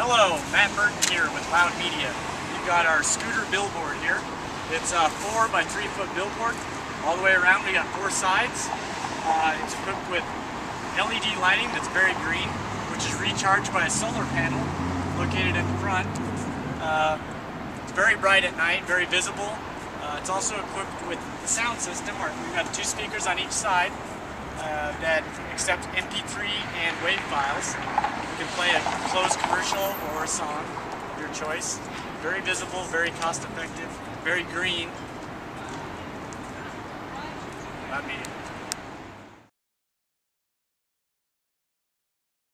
Hello, Matt Burton here with Loud Media. We've got our scooter billboard here. It's a four by three foot billboard. All the way around we got four sides. Uh, it's equipped with LED lighting that's very green, which is recharged by a solar panel located in the front. Uh, it's very bright at night, very visible. Uh, it's also equipped with the sound system. Where we've got two speakers on each side uh, that accept MP3 and WAV files. Can play a closed commercial or a song of your choice. Very visible, very cost effective, very green. Not.